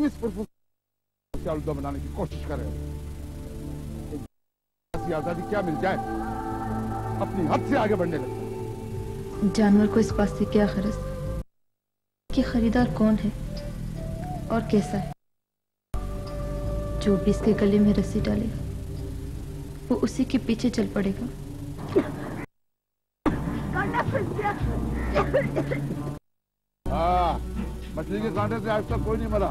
क्यों इस पर आलूदा बनाने की कोशिश कर रहे हो ऐसी आज़ादी क्या मिल जाए अपनी हद से आगे बढ़ने लगता जानवर को इस बात से क्या खरस? कि खरीदार कौन है? और कैसा है? जो भी इसके गले में रस्सी डालेगा वो उसी के पीछे चल पड़ेगा। हाँ मछली के कांटे से आज तक कोई नहीं मरा।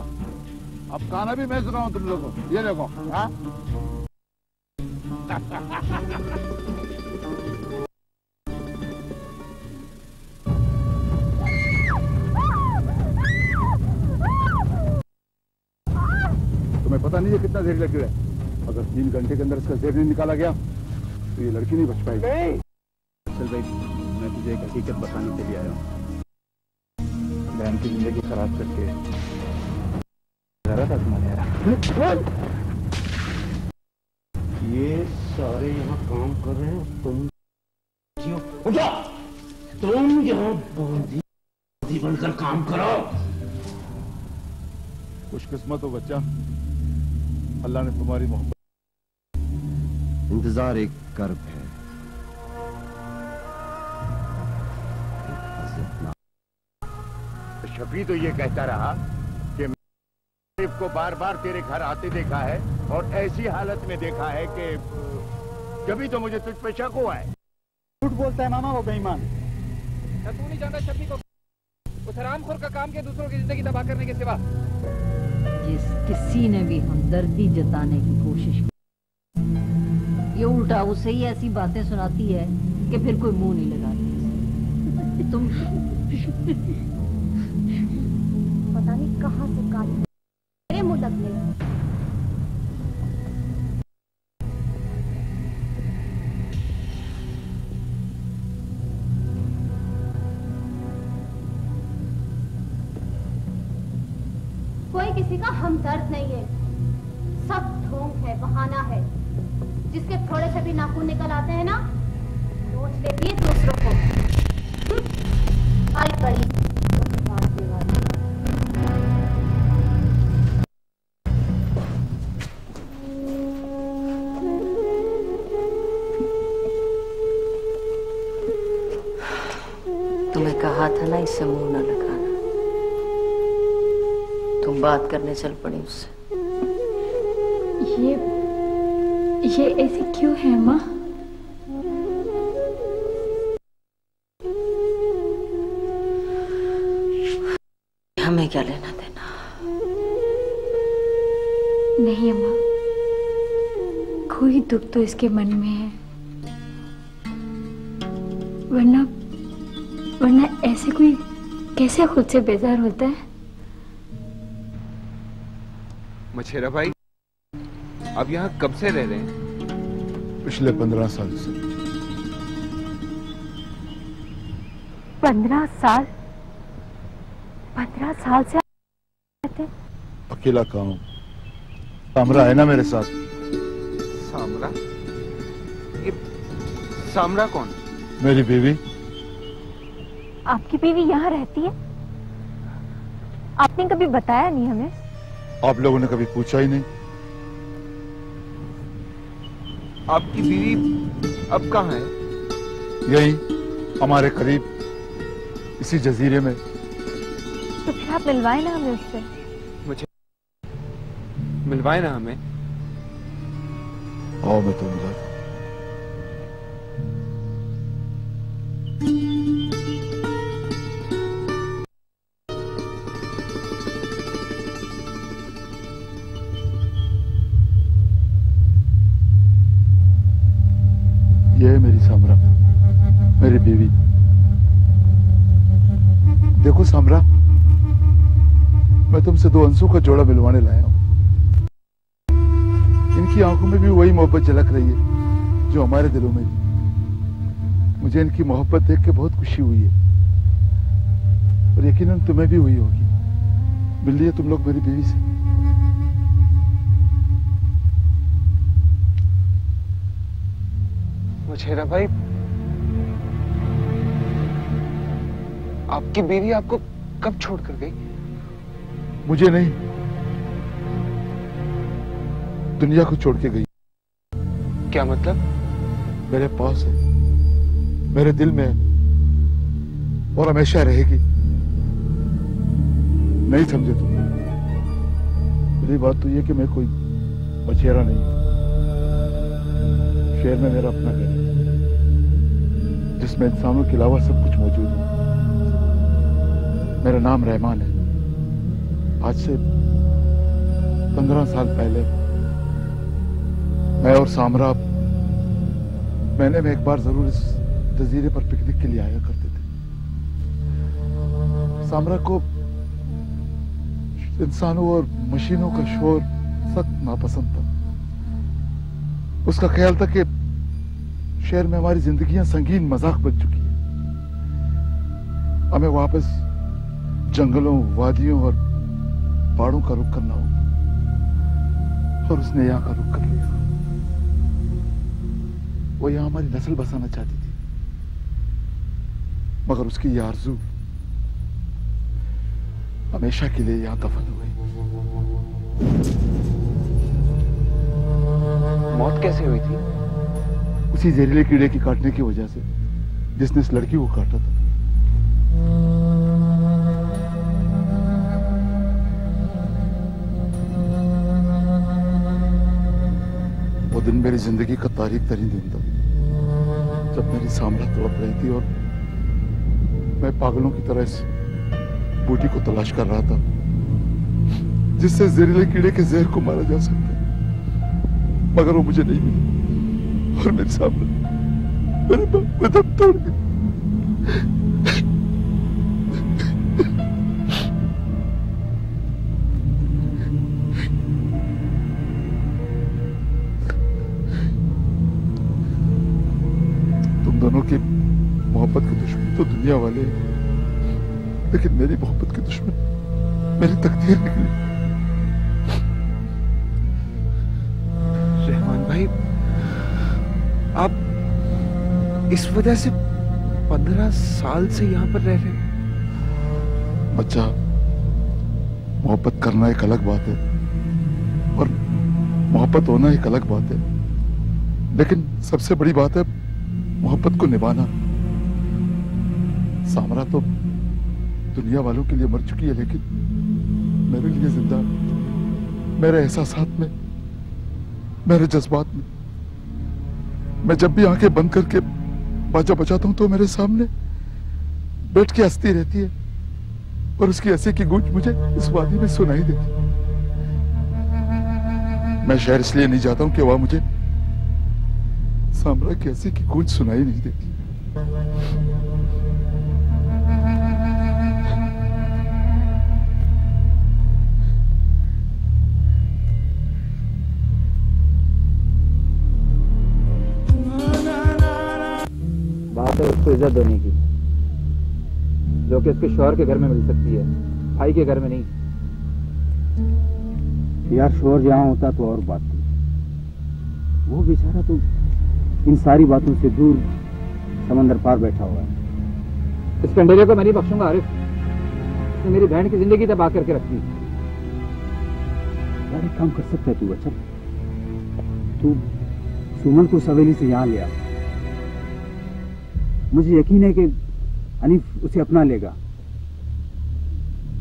अब खाना भी मैं रहा हूँ तुम लोगों को। ये देखो हाँ? तुम्हें पता नहीं है कितना देर लग है अगर तीन घंटे के अंदर इसका जेर नहीं निकाला गया तो ये लड़की नहीं बच पाएगी। चल भाई मैं तुझे एक हकीकत बताने के लिए आया हूँ। बहन की ज़िंदगी खराब करके था तुम्हारे यार ये सारे यहाँ काम कर रहे हैं तुम क्यों उठो! तुम यहाँ बंदी बंदी बनकर काम करो। खुशकिस्मत हो बच्चा। अल्लाह ने तुम्हारी मोहब्बत इंतज़ार एक कर्ब है। शफी तो ये कहता रहा कि मैंने को बार बार तेरे घर आते देखा है और ऐसी हालत में देखा है कि कभी तो मुझे तुझ पे शक हुआ है। झूठ बोलता है मामा वो बेईमान। तू नहीं जानता शफी को उस हरामखोर का काम के दूसरों की ज़िंदगी तबाह करने के सिवा? जिस किसी ने भी हमदर्दी जताने की कोशिश की ये उल्टा उसे ही ऐसी बातें सुनाती है कि फिर कोई मुँह नहीं लगाती तुम पता नहीं कहाँ से काट लगने कोई किसी का हमदर्द नहीं है। सब ढोंग है, बहाना है। जिसके थोड़े से भी नाखून निकल आते हैं ना नोच लेती है ना मुँह न लगाना। तुम बात करने चल पड़ी उससे। ये ये ऐसी क्यों है माँ? हमें क्या लेना देना? नहीं अम्मा। कोई दुख तो इसके मन में है। वरना वरना ऐसे कोई कैसे खुद से बेजार होता है? मछेरा भाई अब यहाँ कब से रह रहे हैं? पिछले पंद्रह साल से। पंद्रह साल? पंद्रह साल से रहते अकेला काम कमरा है ना मेरे साथ? सामरा? ये सामरा कौन? मेरी बीवी। आपकी बीवी यहाँ रहती है? आपने कभी बताया नहीं हमें? आप लोगों ने कभी पूछा ही नहीं। आपकी बीवी अब कहाँ है? यही हमारे करीब इसी जजीरे में। तो फिर आप मिलवाए ना हमें उससे? मुझे मिलवाए ना हमें? आओ मैं तुम बीवी देखो सामरा, मैं तुमसे दो अंशों का जोड़ा मिलवाने लाया हूँ। इनकी आँखों में भी वही मोहब्बत झलक रही है, जो हमारे दिलों में थी। मुझे इनकी मोहब्बत देख के बहुत खुशी हुई है। और यकीनन तुम्हें भी हुई होगी। मिल लिए तुम लोग मेरी बीवी से। मछेरा भाई आपकी बीवी आपको कब छोड़ कर गई? मुझे नहीं। दुनिया को छोड़ के गई। क्या मतलब? मेरे पास है। मेरे दिल में है। और हमेशा रहेगी। नहीं समझे तुम। मेरी बात तो ये कि मैं कोई मछेरा नहीं हूँ। शहर में मेरा अपना घर है जिसमें इंसानों के अलावा सब कुछ मौजूद है। मेरा नाम रहमान है। आज से पंद्रह साल पहले मैं और सामरा महीने में एक बार ज़रूर इस जजीरे पर पिकनिक के लिए आया करते थे। सामरा को इंसानों और मशीनों का शोर सख्त नापसंद था। उसका ख्याल था कि शहर में हमारी जिंदगियाँ संगीन मज़ाक बन चुकी है। हमें वापस जंगलों वादियों और पहाड़ों का रुख करना होगा। और उसने यहाँ का रुख कर लिया। वो यहाँ हमारी नस्ल बसाना चाहती थी। मगर उसकी ये आरज़ू हमेशा के लिए यहाँ दफन हो गई। मौत कैसे हुई थी? उसी जहरीले कीड़े की काटने की वजह से जिसने इस लड़की को काटा था। वो दिन मेरी ज़िंदगी का तारीख तरीन दिन था। जब मेरी सामना तड़प रही थी और मैं पागलों की तरह इस बूटी को तलाश कर रहा था, जिससे जहरीले कीड़े के जहर को मारा जा सकता मगर वो मुझे नहीं मिली और मेरे सामने मेरे तोड़ गई मोहब्बत के दुश्मन तो दुनिया वाले लेकिन मेरी मोहब्बत के दुश्मन मेरी तकदीर निकली रहमान भाई आप इस वजह से पंद्रह साल से यहाँ पर रह रहे हैं बच्चा मोहब्बत करना एक अलग बात है और मोहब्बत होना एक अलग बात है लेकिन सबसे बड़ी बात है मोहब्बत को निभाना सामरा तो दुनिया वालों के लिए मर चुकी है, लेकिन मेरे लिए ज़िंदा, मेरे एहसासात में, मेरे जज्बात में। मैं जब भी आँखें बंद करके बाजा बजाता हूँ तो मेरे सामने बैठ के हंसती रहती है, और उसकी हँसी की गूंज मुझे इस वादी में सुनाई देती मैं शहर इसलिए नहीं जाता हूँ कि वहाँ मुझे सामरा की हँसी की गूंज सुनाई नहीं देती। इज़्ज़त देने की जो कि उसके शोहर के घर में मिल सकती है भाई के घर में नहीं। यार शोर जहाँ होता तो और बात थी। वो बेचारा तो इन सारी बातों से दूर समंदर पार बैठा हुआ है। इस कंडेरे को मैं नहीं बख्शूँगा आरिफ। इसने मेरी बहन की ज़िंदगी तबाह करके रखी यार एक काम कर सकता है तू अच्छा? तू सुमन को सवेली से यहाँ ले आ। मुझे यकीन है कि अनीफ उसे अपना लेगा।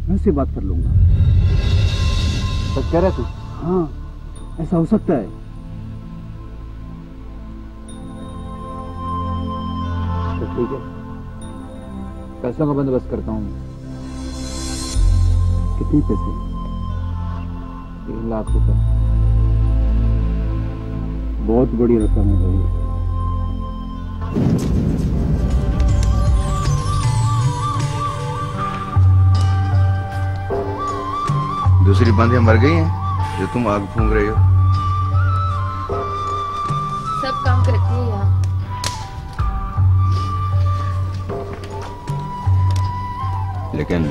मैं उससे बात कर लूँगा। सच कह रहा तू? हाँ ऐसा हो सकता है। तो ठीक है। पैसों का बंदोबस्त करता हूँ। कितने पैसे? तीन लाख रुपए। बहुत बड़ी रकम है भाई। दूसरी बंदियाँ मर गई हैं जो तुम आग फूंक रहे हो। सब काम करती है यहाँ। लेकिन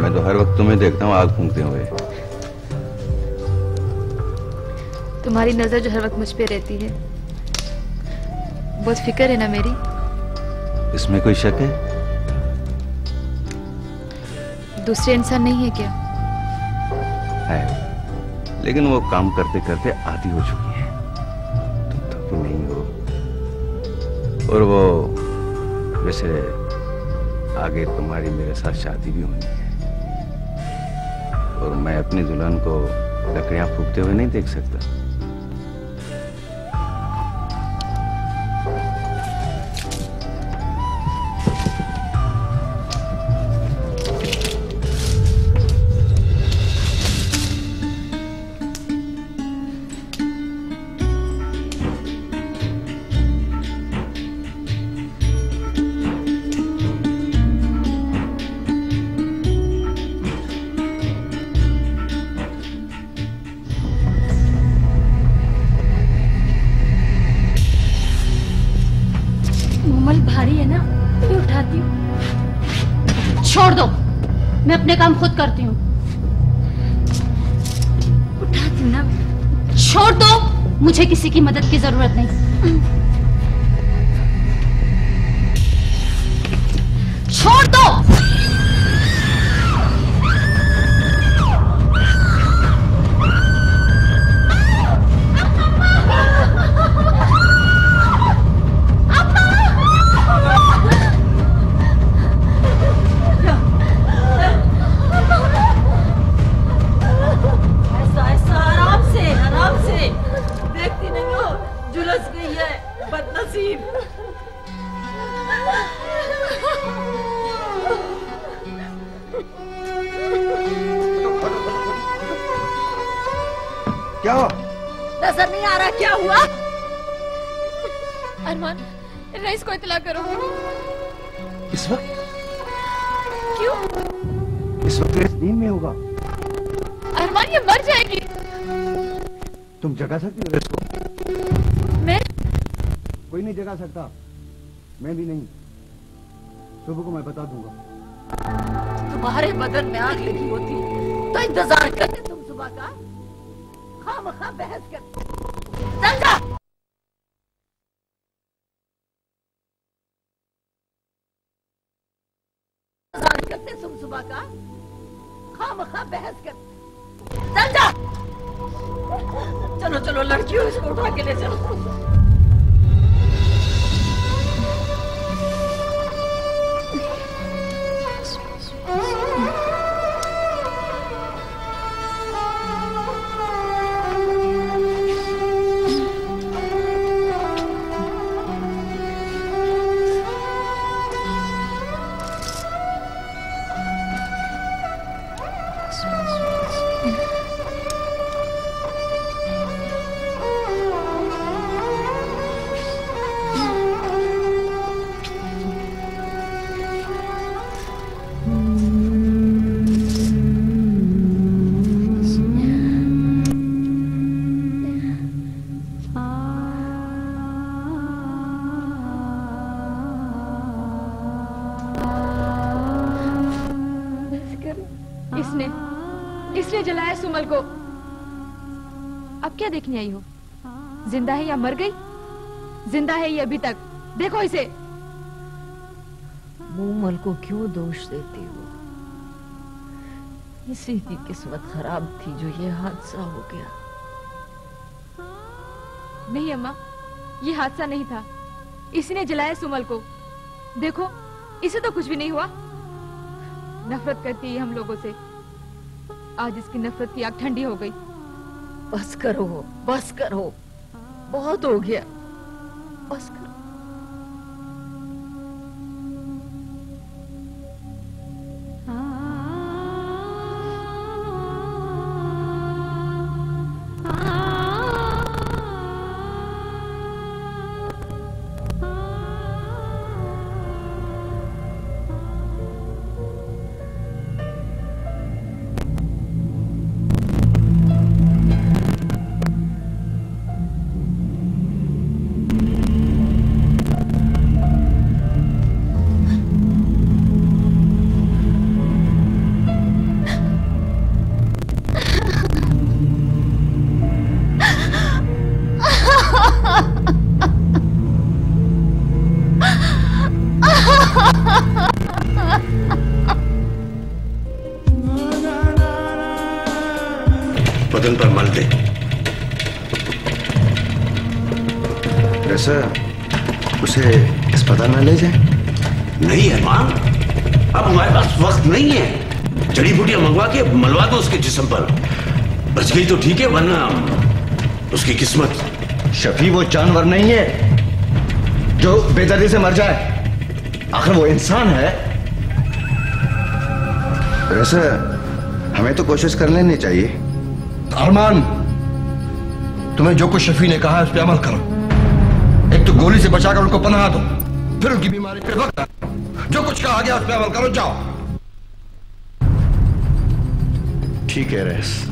मैं तो हर वक्त तुम्हें देखता हूँ आग फूंकते हुए। तुम्हारी नज़र जो हर वक्त मुझ पे रहती है बहुत फ़िक्र है ना मेरी? इसमें कोई शक है? दूसरे इंसान नहीं है क्या? है। लेकिन वो काम करते करते आदि हो चुकी है। तुम तो नहीं हो। और वो वैसे आगे तुम्हारी मेरे साथ शादी भी होनी है। और मैं अपनी दुल्हन को लकड़ियाँ फूकते हुए नहीं देख सकता। भारी है ना मैं उठाती हूँ। छोड़ दो, मैं अपने काम खुद करती हूँ। उठाती हूँ ना छोड़ दो, मुझे किसी की मदद की ज़रूरत नहीं। छोड़ दो। क्या हुआ? अरमान रईस को इतला करो। इस वक्त? क्यों? इस वक्त रेस नींद में होगा। अरमान ये मर जाएगी। तुम जगा सकती हो रेस को? मैं? कोई नहीं जगा सकता। मैं भी नहीं। सुबह को मैं बता दूँगा। तुम्हारे बदन में आग लगी होती तो इंतज़ार करते तुम सुबह का। खाम खा बहस कर चल जा इंतज़ार करते तुम सुबह का खाम खा बहस कर चल चलो लड़कियों इसको उठा के ले चलो इसने जलाया सुमल को। अब क्या देखने आई हो? ज़िंदा है या मर गई? ज़िंदा है ये अभी तक। देखो इसे। मूमल को क्यों दोष देती हो? इसी की किस्मत खराब थी जो ये हादसा हो गया। नहीं अम्मा ये हादसा नहीं था। इसने जलाया सुमल को। देखो इसे तो कुछ भी नहीं हुआ। नफरत करती है हम लोगों से। आज इसकी नफरत की आग ठंडी हो गई। बस करो बस करो। बहुत हो गया। बस करो। दे ऐसा उसे अस्पताल ना ले जाए। नहीं है माँ। अब हमारे पास वक्त नहीं है। जड़ी बूटियाँ मंगवा के मलवा दो उसके जिस्म पर। बच गई तो ठीक है वरना उसकी किस्मत। शफी वो जानवर नहीं है जो बेदर्दी से मर जाए। आखिर वो इंसान है। वैसे हमें तो कोशिश कर लेनी चाहिए। अरमान तुम्हें जो कुछ शफी ने कहा है उस पर अमल करो। एक तो गोली से बचाकर उनको पनाह दो, फिर उनकी बीमारी पे वक्त जो कुछ कहा गया उस पर अमल करो, जाओ। ठीक है रेस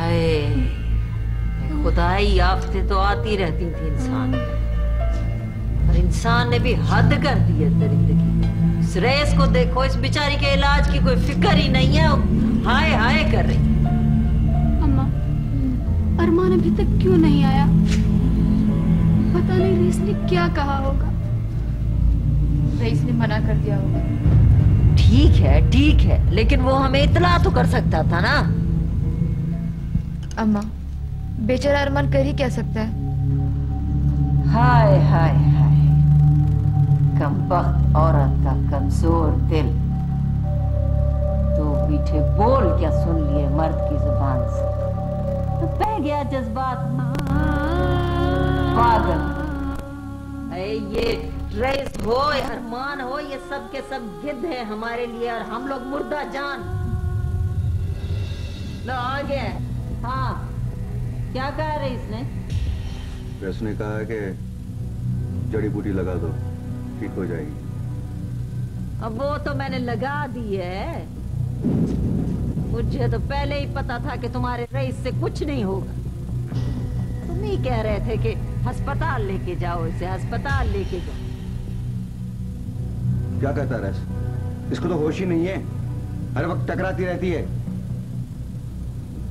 हाय हाय खुदाई आफते तो आती रहती थी इंसान पर इंसान ने भी हद कर दी है दरिंदगी इस रेस को देखो इस बेचारी के इलाज की कोई फ़िक्र ही नहीं है हाय हाय कर रही अम्मा अरमान अभी तक क्यों नहीं आया? पता नहीं रेस ने क्या कहा होगा। रईस ने मना कर दिया होगा। ठीक है ठीक है लेकिन वो हमें इतला तो कर सकता था ना? अम्मा, बेचारा अरमान कर ही क्या सकता है? हाय हाय हाय। कमबख्त औरत का कमज़ोर दिल। तो मीठे बोल क्या सुन लिए मर्द की ज़ुबान से? तो बह गया जज्बात। पागल। ये रईस हो, अरमान हो, ये सब के सब गिद्ध है हमारे लिए और हम लोग मुर्दा जान। लो आ गए हाँ। क्या कहा रईस ने रेस ने कहा कि जड़ी बूटी लगा दो ठीक हो जाएगी। अब वो तो मैंने लगा दी है। मुझे तो पहले ही पता था कि तुम्हारे रईस से कुछ नहीं होगा। तुम ही कह रहे थे कि अस्पताल लेके जाओ इसे अस्पताल लेके जाओ। क्या कहता रस इसको तो होश ही नहीं है। हर वक्त टकराती रहती है।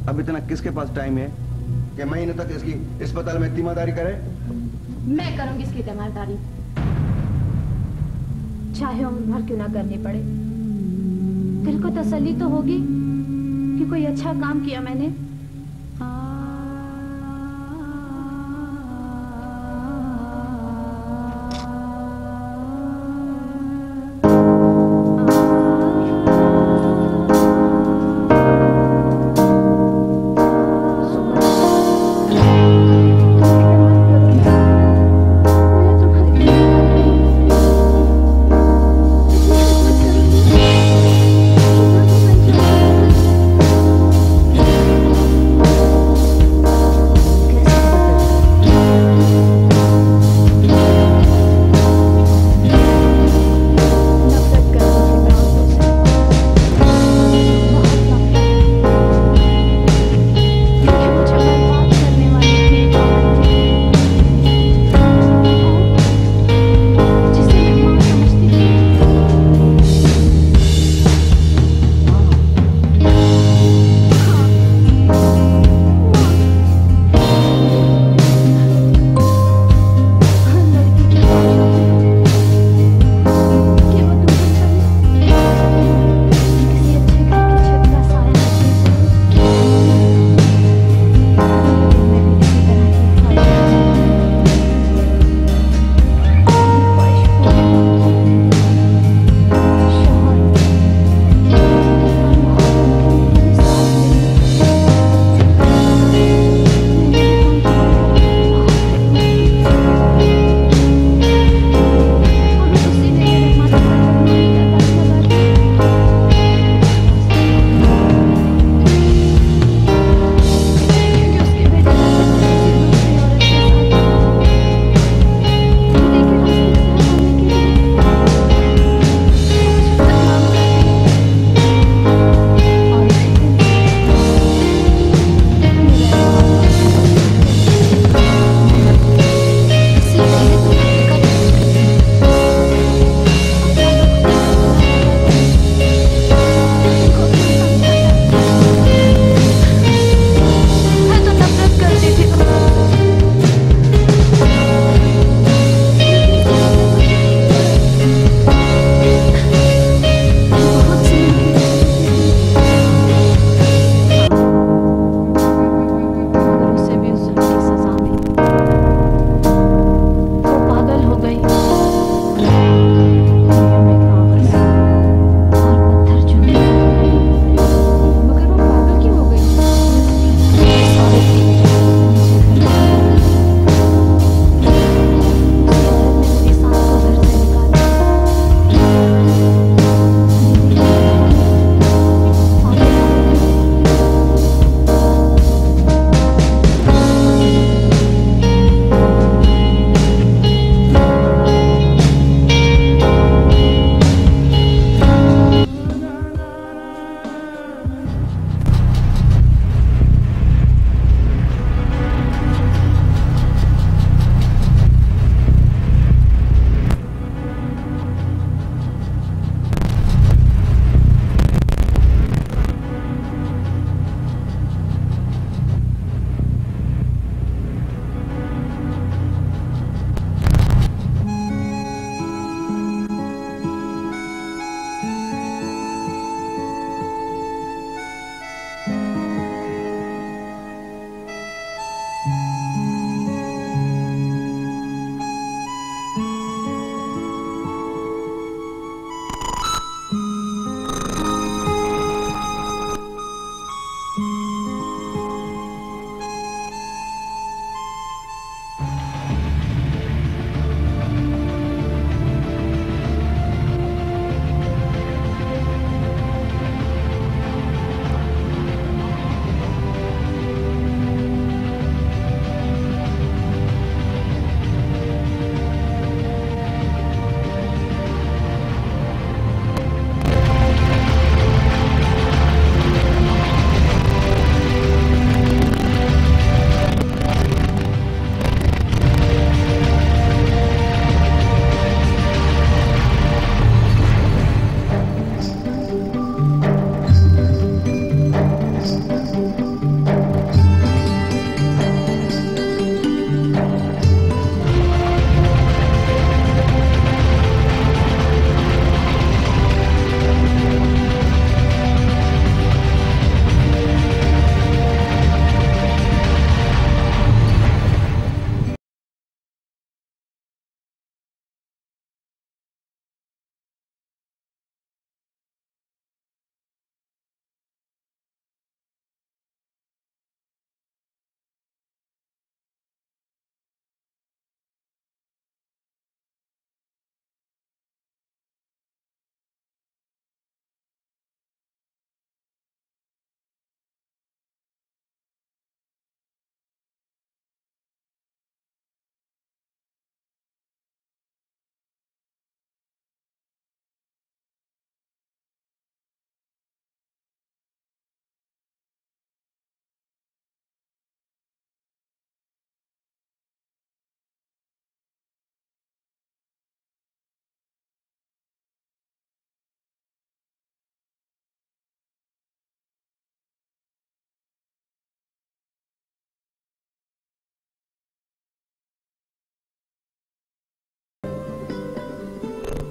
अब इतना किसके पास टाइम है कि महीने तक इसकी अस्पताल में तीमारदारी करे? मैं करूँगी इसकी तीमारदारी। चाहे उम्र भर क्यों ना करनी पड़े। दिल को तसल्ली तो होगी कि कोई अच्छा काम किया मैंने?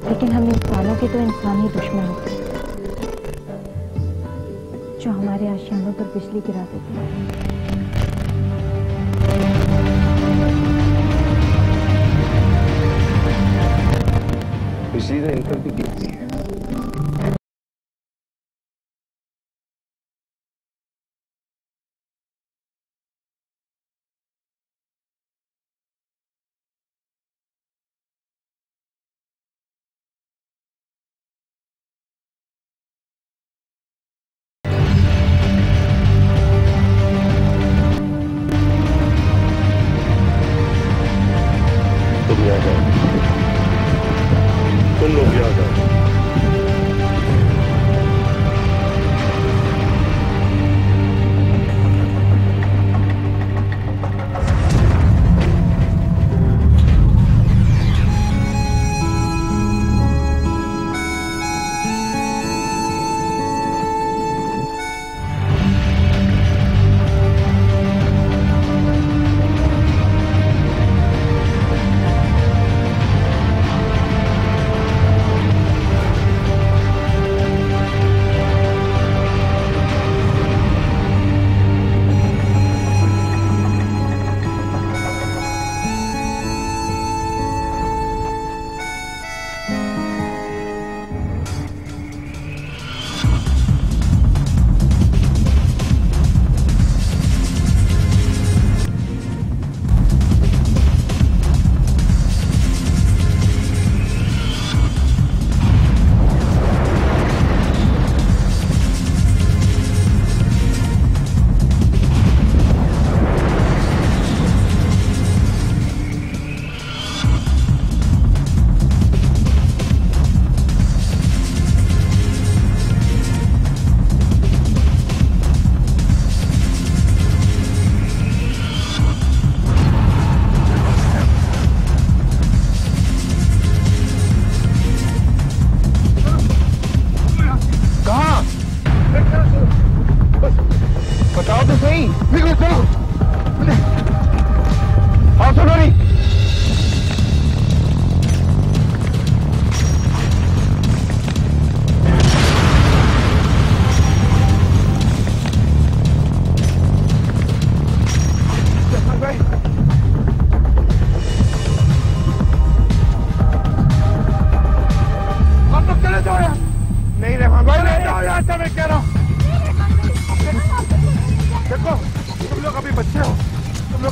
लेकिन हम इंसानों के तो इंसान ही दुश्मन होते हैं जो हमारे आशियानों पर बिजली गिरा देते हैं। बिजली तो इन पर भी गिरती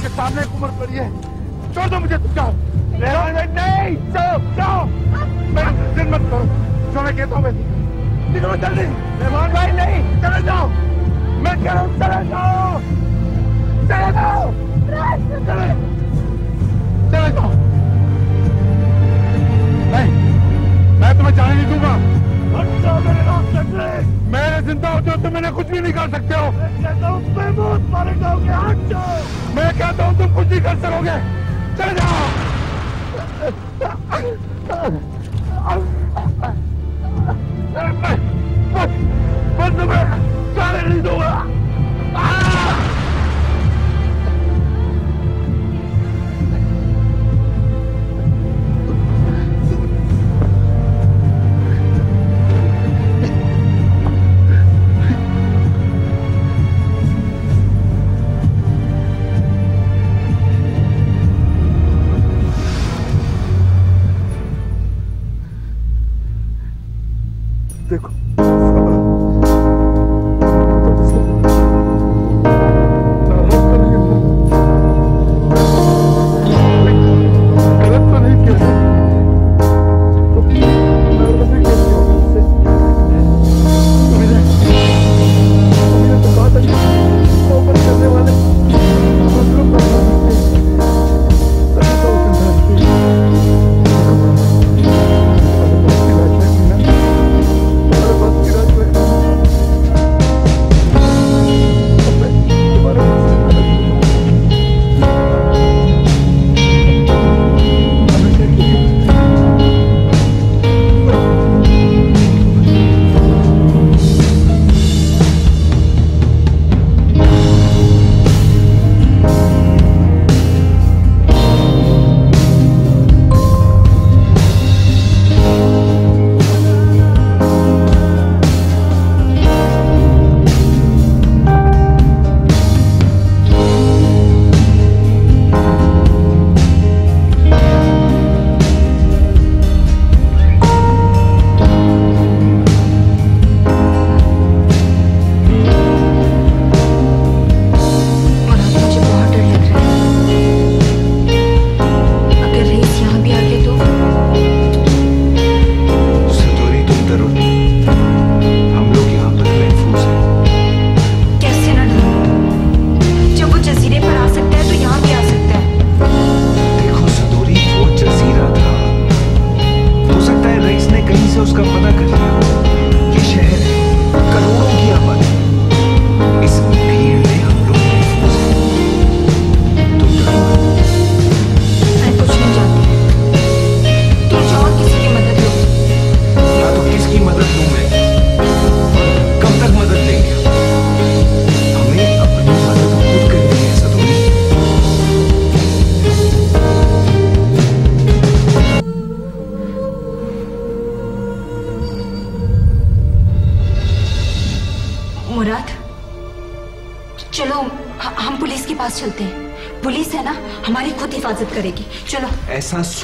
के सामने एक उम्र पड़ी है। छोड़ दो मुझे तुम जाओ नहीं जाओ जाओ। मैं दिन मत करो। जो मैं कहता हूँ मैं निकलो जल्दी। रहमान भाई नहीं चले जाओ। मैं कह रहा हूँ चले जाओ। चले जाओ। चले। चले जाओ। नहीं मैं तुम्हें जाने नहीं दूँगा। मैंने ज़िंदा होते हो तुम मैंने कुछ भी नहीं कर सकते हो। मैं कहता हूँ मैं हूँ तुम कुछ नहीं कर सकोगे। चले जाओ। बस बस तुम्हें सारे नहीं दूँगा।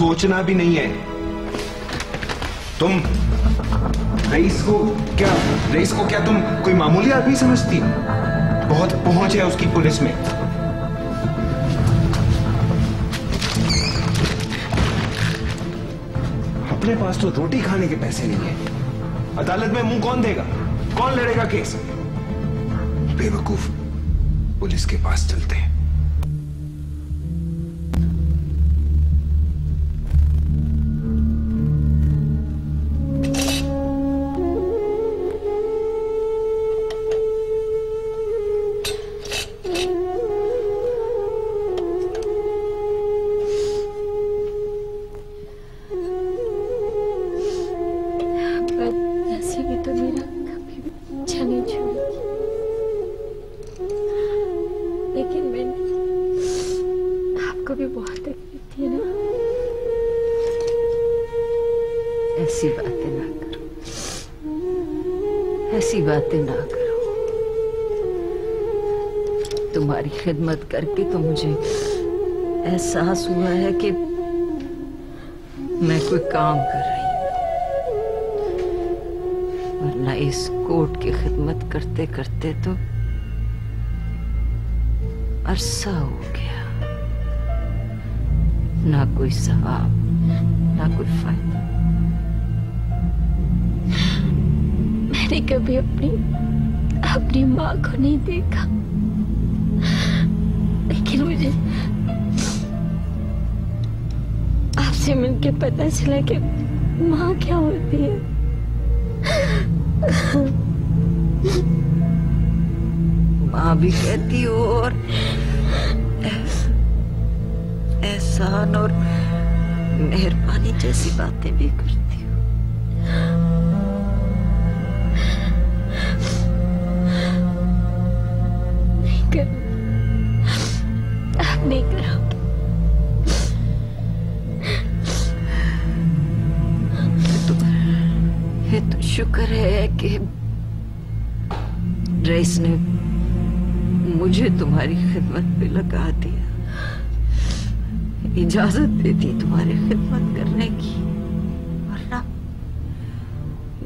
सोचना भी नहीं है। तुम रईस को क्या, रईस को क्या तुम कोई मामूली आदमी समझती? बहुत पहुँच है उसकी पुलिस में। अपने पास तो रोटी खाने के पैसे नहीं है। अदालत में मुँह कौन देगा? कौन लड़ेगा केस? बेवकूफ़ पुलिस के पास चलते हैं। खिदमत करके तो मुझे एहसास हुआ है कि मैं कोई काम कर रही हूँ। वरना इस कोर्ट की खिदमत करते करते तो अरसा हो गया। ना कोई सवाब ना कोई फ़ायदा। मैंने कभी अपनी अपनी माँ को नहीं देखा। आपसे मिलके पता चला कि माँ क्या होती है। माँ भी कहती हो, और एहसान और मेहरबानी जैसी बातें भी करती शुक्र है कि रईस ने मुझे तुम्हारी खिदमत पे लगा दिया। इजाज़त दे दी तुम्हारी खिदमत करने की। वरना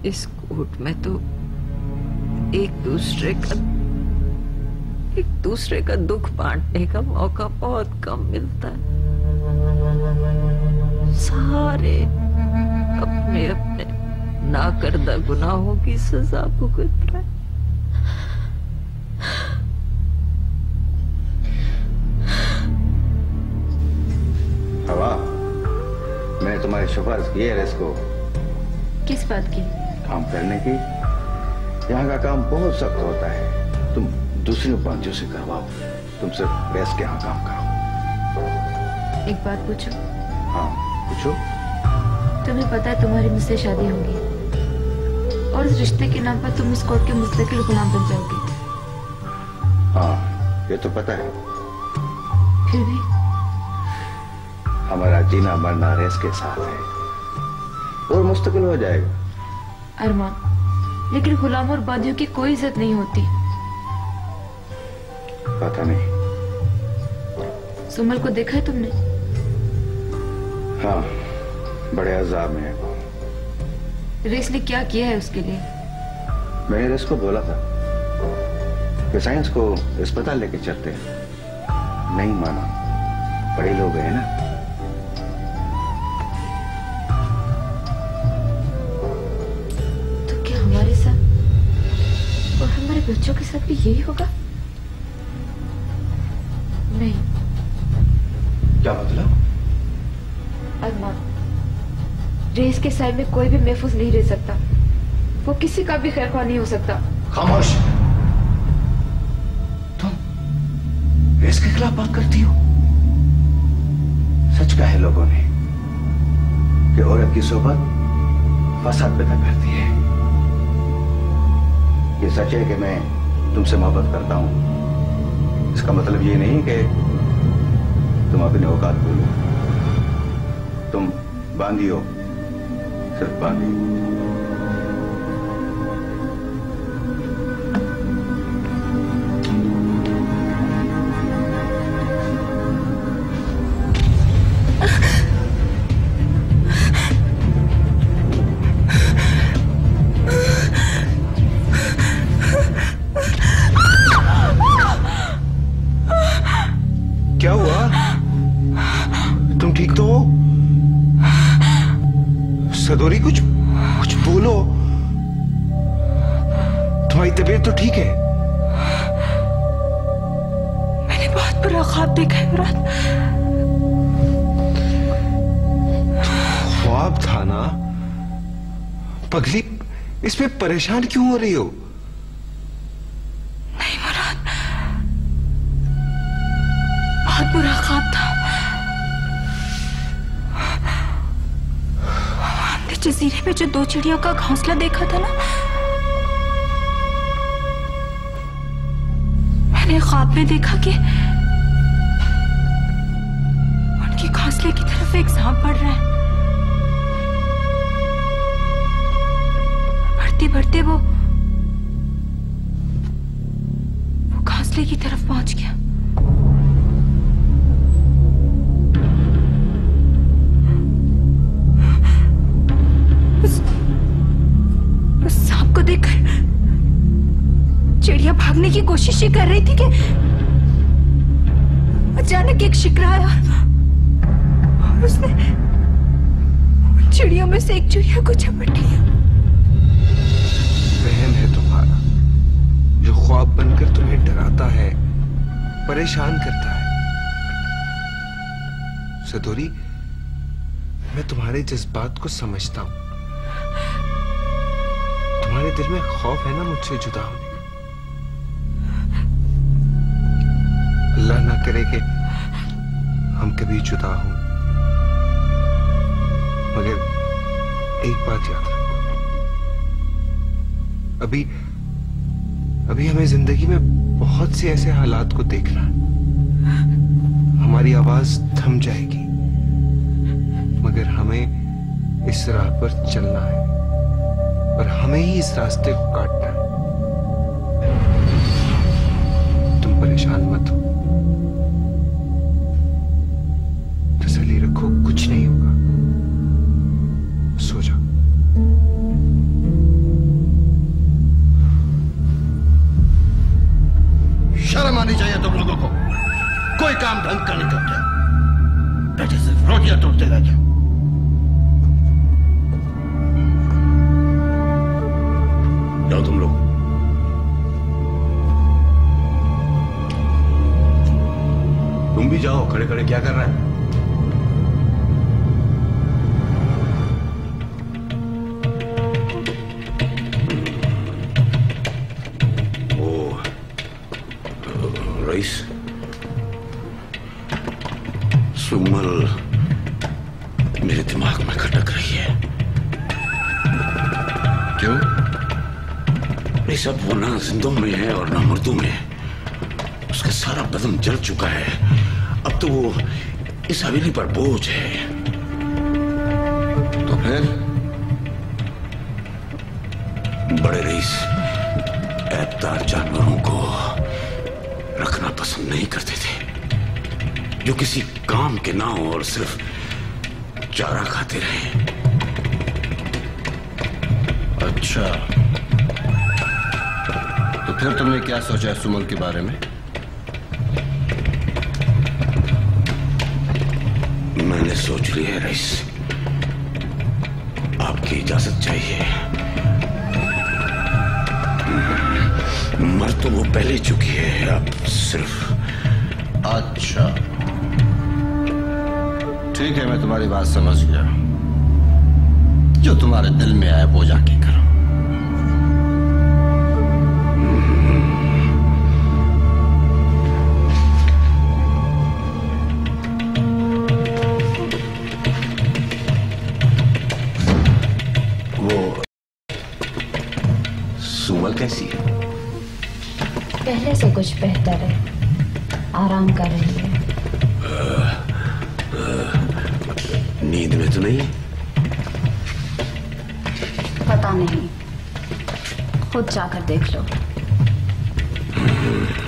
इस कोर्ट में तो एक दूसरे का, एक दूसरे का दुख बांटने का मौका बहुत कम मिलता है। सारे अपने अपने नाकर्दा गुनाहों की सजा भुगत रहे हवा मैंने तुम्हारी सिफारिश की है रेस को। किस बात की? काम करने की। यहाँ का काम बहुत सख्त होता है। तुम दूसरी उपाधियों से करवाओ। तुम सिर्फ़ रेस के यहाँ काम करो एक बात पूछो? हाँ पूछो। तुम्हें पता है तुम्हारी मुझसे शादी होगी। और इस रिश्ते के नाम पर तुम इस कोर्ट के मुस्तकिल गुलाम बन जाओगे। हाँ ये तो पता है। फिर भी? हमारा जीना मरना रेस के साथ है। और मुस्तकिल हो जाएगा। अरमान लेकिन गुलाम और बादियों की कोई इज़्ज़त नहीं होती। पता नहीं। सुमल को देखा है तुमने? हाँ बड़े अजाब में है। रेस ने क्या किया है उसके लिए? मैंने रेस को बोला था। कि साइंस को अस्पताल लेके चलते हैं। नहीं माना। बड़े लोग हैं ना। तो क्या हमारे साथ और हमारे बच्चों के साथ भी यही होगा? साइड में कोई भी महफूज नहीं रह सकता। वो किसी का भी खैर नहीं हो सकता। खामोश। तुम इसके खिलाफ बात करती हो? सच कहा है लोगों ने कि औरत की सोबत फसाद पैदा करती है। ये सच है कि मैं तुमसे मोहब्बत करता हूँ। इसका मतलब ये नहीं कि तुम अपने औकात भूलो। तुम बांधी हो। सिर्फ़ बांधी परेशान क्यों हो रही हो? नहीं, मुराद। बहुत बुरा ख्वाब था। जजीरे में जो दो चिड़ियों का घोंसला देखा था ना, मैंने ख्वाब में देखा कि उनके घोंसले की तरफ़ एक सांप बढ़ रहा है। बढ़ते बढ़ते वो वो घासले की तरफ़ पहुँच गया। सांप को देखकर चिड़िया भागने की कोशिश ही कर रही थी कि अचानक एक शिकरा आया और उसने चिड़ियों में से एक चिड़िया को झपट लिया। जो ख्वाब बनकर तुम्हें डराता है, परेशान करता है। सदोरी, मैं तुम्हारे जज्बात को समझता हूँ। तुम्हारे दिल में खौफ है ना मुझसे जुदा होने अल्लाह ना करे कि हम कभी जुदा हों। मगर एक बात याद रखो। अभी अभी हमें ज़िंदगी में बहुत से ऐसे हालात को देखना है। हमारी आवाज़ थम जाएगी, मगर हमें इस राह पर चलना है और हमें ही इस रास्ते को काटना है। तुम परेशान क्यों? ये सब वो ना जिंदों में है और ना मुर्दों में उसका सारा बदन जल चुका है। अब तो वो इस हवेली पर बोझ है। तो फिर? बड़े रईस ऐबदार जानवरों को रखना पसंद नहीं करते थे। जो किसी काम के ना हो और सिर्फ़ चारा खाते रहे। अच्छा। तो फिर तुमने क्या सोचा है सुमन के बारे में? मैंने सोच लिया है रईस। आपकी इजाज़त चाहिए। मर तो वो पहले चुकी है अब सिर्फ़ अच्छा। ठीक है मैं तुम्हारी बात समझ गया। जो तुम्हारे दिल में आए वो जाके। पहले से कुछ बेहतर है। आराम कर रही है। नींद में तो नहीं? पता नहीं। खुद जाकर देख लो। हम्म,